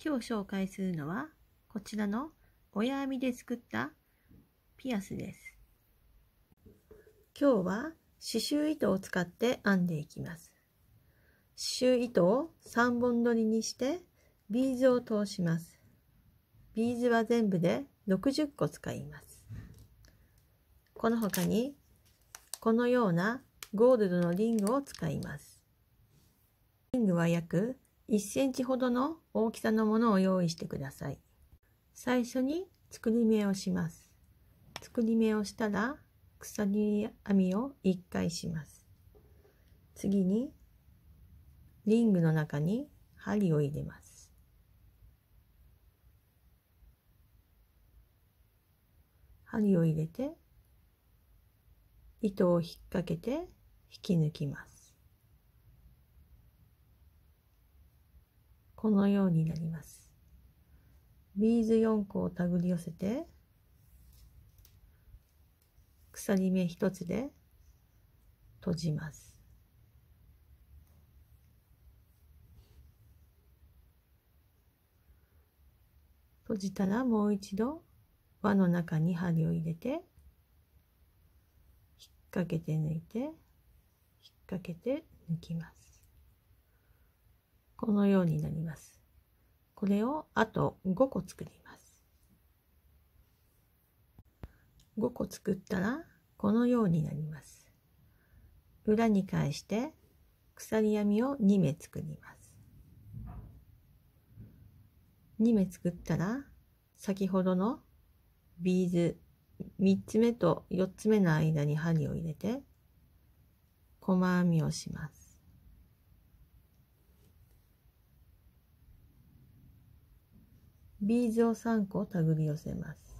今日紹介するのはこちらのオヤ編みで作ったピアスです。今日は刺繍糸を使って編んでいきます。刺繍糸を3本取りにしてビーズを通します。ビーズは全部で60個使います。この他にこのようなゴールドのリングを使います。リングは約1センチほどの大きさのものを用意してください。最初に作り目をします。作り目をしたら鎖編みを1回します。次にリングの中に針を入れます。針を入れて糸を引っ掛けて引き抜きます。このようになります。ビーズ4個を手繰り寄せて鎖目1つで閉じます。閉じたらもう一度輪の中に針を入れて引っ掛けて抜いて引っ掛けて抜きます。このようになります。これをあと5個作ります。5個作ったらこのようになります。裏に返して鎖編みを2目作ります。2目作ったら先ほどのビーズ3つ目と4つ目の間に針を入れて細編みをします。ビーズを3個手繰り寄せます。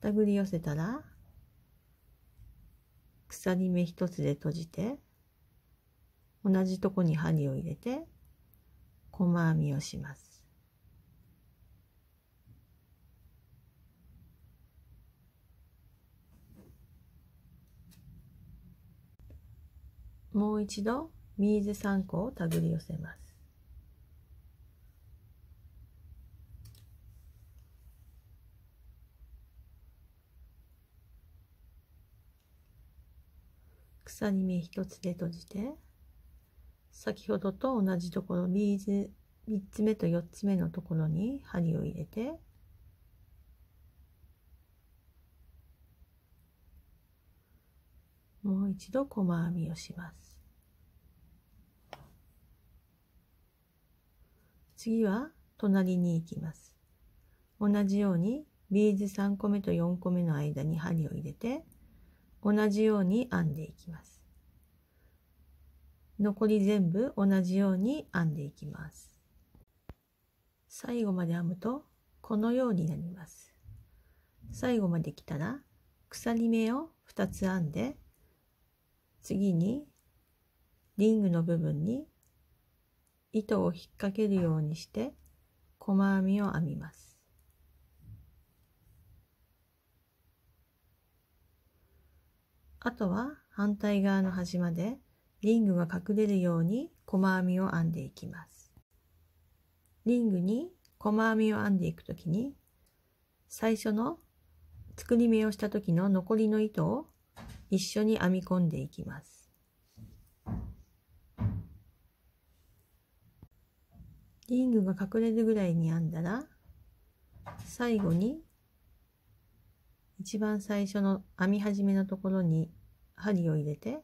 手繰り寄せたら鎖目1つで閉じて同じとこに針を入れて細編みをします。もう一度ビーズ3個を手繰り寄せます。鎖目一つで閉じて先ほどと同じところビーズ3つ目と4つ目のところに針を入れてもう一度細編みをします次は隣に行きます。同じようにビーズ3個目と4個目の間に針を入れて同じように編んでいきます。残り全部同じように編んでいきます。最後まで編むとこのようになります。最後まで来たら鎖目を2つ編んで次にリングの部分に糸を引っ掛けるようにして細編みを編みますあとは反対側の端までリングが隠れるように細編みを編んでいきます。リングに細編みを編んでいくときに最初の作り目をした時の残りの糸を一緒に編み込んでいきます。リングが隠れるぐらいに編んだら最後に一番最初の編み始めのところに針を入れて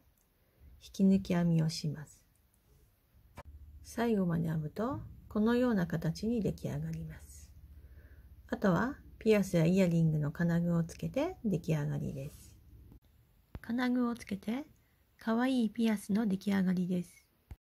引き抜き編みをします。最後まで編むとこのような形に出来上がります。あとはピアスやイヤリングの金具をつけて出来上がりです。金具をつけてかわいいピアスの出来上がりです。